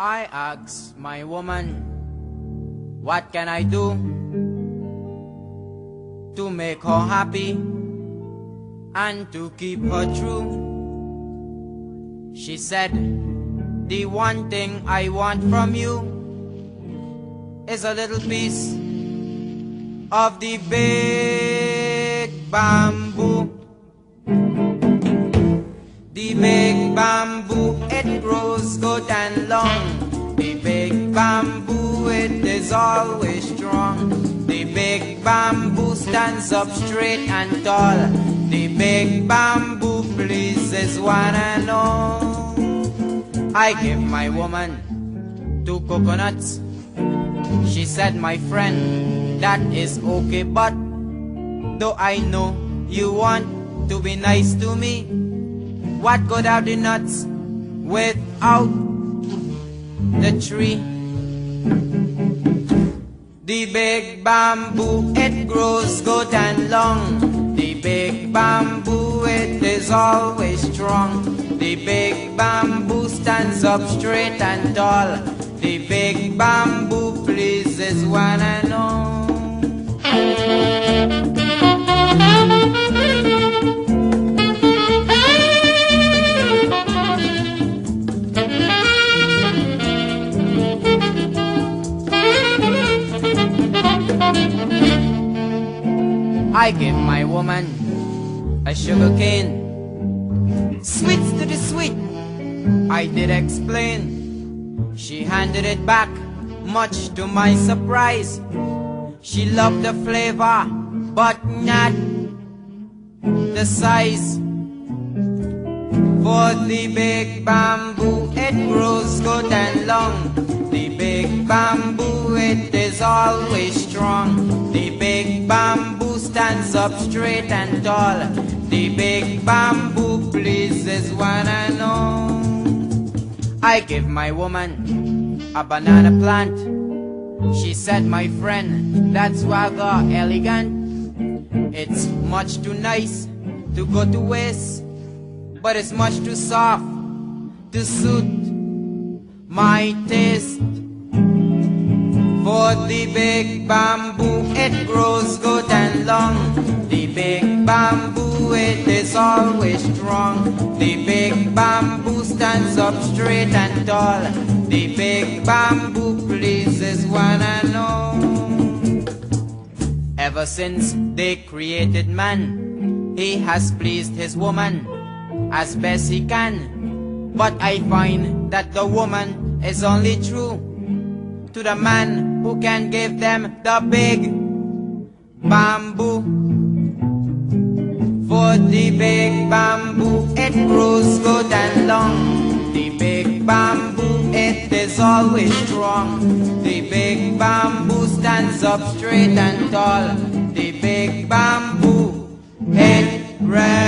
I ask my woman, what can I do to make her happy and to keep her true? She said, the one thing I want from you is a little piece of the big bamboo. The big bamboo, it grows good and long. Bamboo, it is always strong. The big bamboo stands up straight and tall. The big bamboo pleases one and all. I give my woman two coconuts. She said, my friend, that is okay, but though I know you want to be nice to me, what good are the nuts without the tree? The big bamboo, it grows good and long. The big bamboo, it is always strong. The big bamboo stands up straight and tall. The big bamboo pleases one and all. I give my woman a sugar cane. Sweets to the sweet, I did explain. She handed it back, much to my surprise. She loved the flavor, but not the size. For the big bamboo, it grows good and long. The big bamboo, it is always strong. The big bamboo stands up straight and tall. The big bamboo pleases one and all. I give my woman a banana plant. She said, my friend, that's rather elegant. It's much too nice to go to waste, but it's much too soft to suit my taste. The big bamboo, it grows good and long. The big bamboo, it is always strong. The big bamboo stands up straight and tall. The big bamboo pleases one and all. Ever since they created man, he has pleased his woman as best he can. But I find that the woman is only true to the man who can give them the big bamboo. For the big bamboo, it grows good and long. The big bamboo, it is always strong. The big bamboo stands up straight and tall. The big bamboo, it rests.